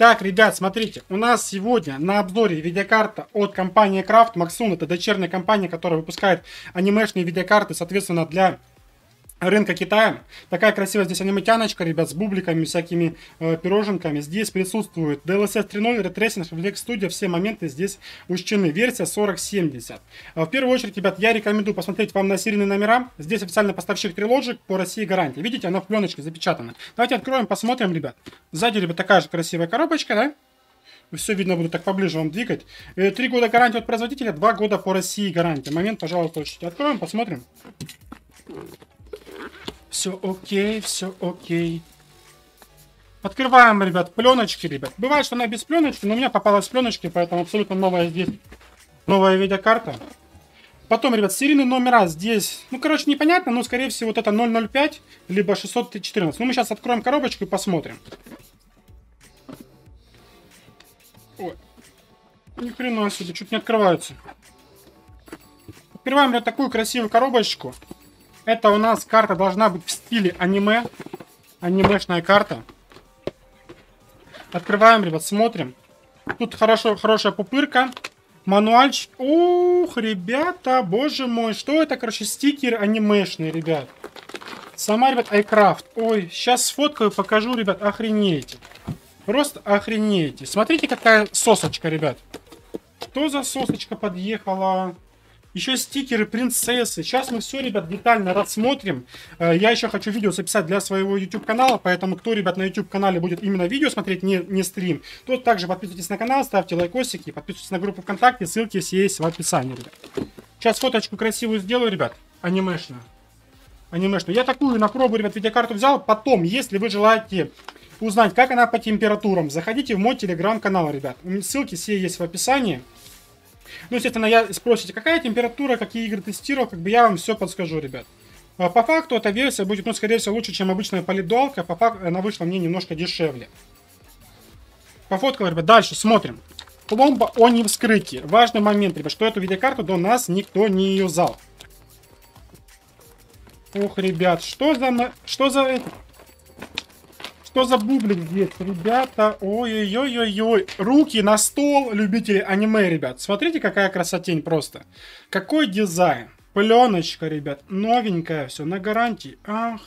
Так, ребят, смотрите, у нас сегодня на обзоре видеокарта от компании Craft. Maxun это дочерняя компания, которая выпускает анимешные видеокарты, соответственно, для рынка Китая. Такая красивая здесь аниматяночка, ребят, с бубликами, всякими э, пироженками. Здесь присутствует DLSS 3.0, Retracing, Reflex Studio, все моменты здесь учтены. Версия 4070. Э, в первую очередь, ребят, я рекомендую посмотреть вам на серийные номера. Здесь официальный поставщик Trilogic по России гарантия. Видите, она в пленочке запечатана. Давайте откроем, посмотрим, ребят. Сзади, ребят, такая же красивая коробочка, да? Все видно, буду так поближе вам двигать. Э, три года гарантии от производителя, два года по России гарантия. Момент, пожалуйста, откроем, посмотрим. Все окей, все окей. Открываем, ребят, пленочки, ребят. Бывает, что она без пленочки, но у меня попалась пленочки, поэтому абсолютно новая здесь, новая видеокарта. Потом, ребят, серийные номера здесь, ну, короче, непонятно, но, скорее всего, вот это 005, либо 614. Ну, мы сейчас откроем коробочку и посмотрим. Ой, ни хрена себе, чуть не открывается. Открываем, ребят, такую красивую коробочку. Это у нас карта должна быть в стиле аниме. Анимешная карта. Открываем, ребят, смотрим. Тут хорошо, хорошая пупырка. Мануальчик. Ух, ребята, боже мой. Что это, короче, стикер анимешный, ребят. Сама, ребят, iCraft. Ой, сейчас сфоткаю, покажу, ребят, охренеете. Просто охренеете. Смотрите, какая сосочка, ребят. Что за сосочка подъехала? Еще стикеры принцессы. Сейчас мы все, ребят, детально рассмотрим. Э, я еще хочу видео записать для своего YouTube канала, поэтому кто, ребят, на YouTube канале будет именно видео смотреть, не, не стрим, то также подписывайтесь на канал, ставьте лайкосики, подписывайтесь на группу ВКонтакте, ссылки все есть в описании, ребят. Сейчас фоточку красивую сделаю, ребят, анимешную. Анимешную. Я такую на пробу, ребят, видеокарту взял. Потом, если вы желаете узнать, как она по температурам, заходите в мой телеграм-канал, ребят. Ссылки все есть в описании. Ну, естественно, я спросите, какая температура, какие игры тестировал, как бы я вам все подскажу, ребят. А, по факту эта версия будет, ну, скорее всего, лучше, чем обычная полидуалка. По факту она вышла мне немножко дешевле. Пофоткал, ребят. Дальше смотрим. Пломба о не вскрытии. Важный момент, ребят, что эту видеокарту до нас никто не юзал. Ох, ребят, что за... Что за... Что за бублик здесь, ребята? Ой-ой-ой-ой-ой. Руки на стол, любители аниме, ребят. Смотрите, какая красотень просто. Какой дизайн. Пленочка, ребят. Новенькая все, на гарантии. Ах,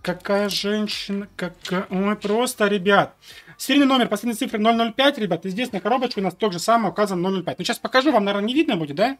какая женщина. Какая... Ой, просто, ребят. Серийный номер, последняя цифра 005, ребят. И здесь на коробочке у нас то же самое указано 005. Ну, сейчас покажу, вам, наверное, не видно будет, да?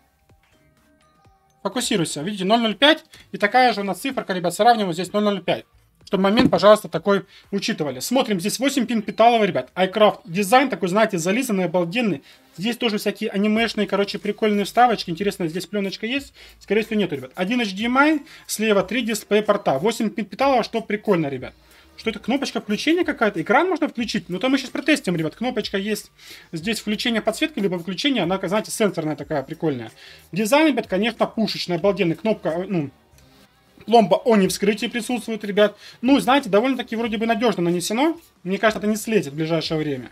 Фокусируйся. Видите, 005. И такая же у нас циферка, ребят, сравниваю здесь 005 чтобы момент, пожалуйста, такой учитывали. Смотрим, здесь 8 пин питалово, ребят. iCraft дизайн такой, знаете, зализанный, обалденный. Здесь тоже всякие анимешные, короче, прикольные вставочки. Интересно, здесь пленочка есть? Скорее всего, нету, ребят. Один HDMI, слева 3 дисплей порта. 8 пин питалова, что прикольно, ребят. Что это, кнопочка включения какая-то? Экран можно включить? Ну, то мы сейчас протестим, ребят. Кнопочка есть здесь включение подсветки, либо выключение. Она, знаете, сенсорная такая, прикольная. Дизайн, ребят, конечно, пушечный, обалденный. Кнопка, ну, Пломба о не вскрытии присутствует, ребят. Ну, знаете, довольно-таки вроде бы надежно нанесено. Мне кажется, это не слезет в ближайшее время.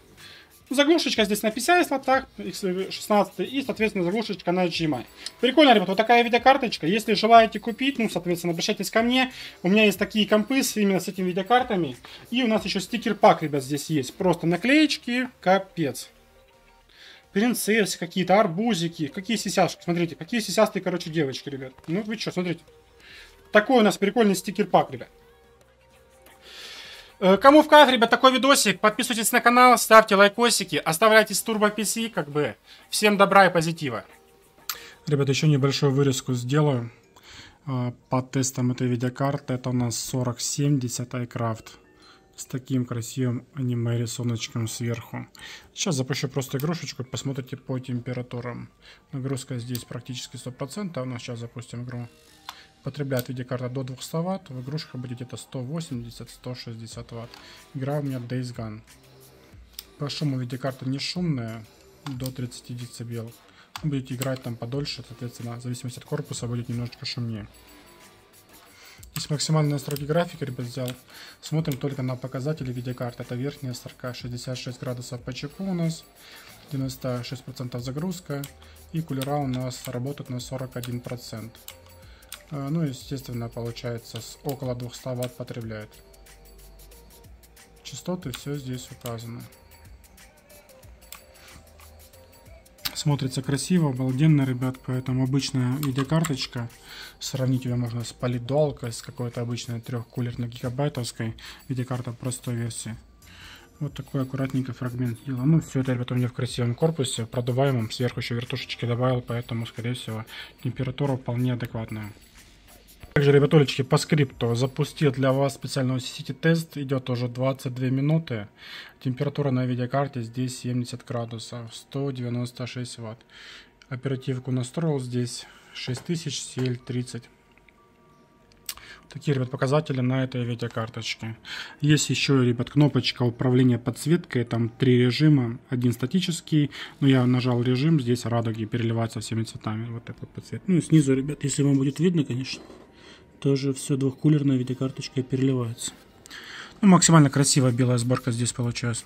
Заглушечка здесь на PCI слотах, X16, и, соответственно, заглушечка на HDMI. Прикольно, ребят, вот такая видеокарточка. Если желаете купить, ну, соответственно, обращайтесь ко мне. У меня есть такие компы с, именно с этими видеокартами. И у нас еще стикер-пак, ребят, здесь есть. Просто наклеечки, капец. Принцессы какие-то, арбузики, какие сисяшки. Смотрите, какие сисястые, короче, девочки, ребят. Ну, вы что, смотрите. Такой у нас прикольный стикер-пак, ребят. Э, кому в кайф, ребят, такой видосик, подписывайтесь на канал, ставьте лайкосики, оставляйтесь турбо PC, как бы. Всем добра и позитива. Ребят, еще небольшую вырезку сделаю э, по тестам этой видеокарты. Это у нас 4070 iCraft с таким красивым аниме рисуночком сверху. Сейчас запущу просто игрушечку, посмотрите по температурам. Нагрузка здесь практически 100%, а у нас сейчас запустим игру потребляет видеокарта до 200 Вт, в игрушках будет где-то 180-160 Вт. Игра у меня Days Gone. По шуму видеокарта не шумная, до 30 дБ. Будете играть там подольше, соответственно, в зависимости от корпуса будет немножечко шумнее. Здесь максимальные настройки графики, ребят, взял. Смотрим только на показатели видеокарты. Это верхняя строка 66 градусов по чеку у нас, 96% загрузка. И кулера у нас работают на 41%. А, ну, естественно, получается, с около 200 Вт потребляет. Частоты все здесь указаны. Смотрится красиво, обалденно, ребят, поэтому обычная видеокарточка, сравнить ее можно с полидолкой, с какой-то обычной трехкулерной гигабайтовской, видеокарта простой версии. Вот такой аккуратненький фрагмент дела. Ну, все это, ребята, у меня в красивом корпусе, продуваемом, сверху еще вертушечки добавил, поэтому, скорее всего, температура вполне адекватная. Также, ребятулечки, по скрипту запустил для вас специальный сети тест. Идет уже 22 минуты. Температура на видеокарте здесь 70 градусов, 196 ватт. Оперативку настроил здесь 6000 CL30. Такие, ребят, показатели на этой видеокарточке. Есть еще, ребят, кнопочка управления подсветкой. Там три режима. Один статический. Но я нажал режим. Здесь радуги переливаются всеми цветами. Вот такой подсвет. Ну и снизу, ребят, если вам будет видно, конечно, тоже все двухкулерная видеокарточка переливается. Ну, максимально красивая белая сборка здесь получилась.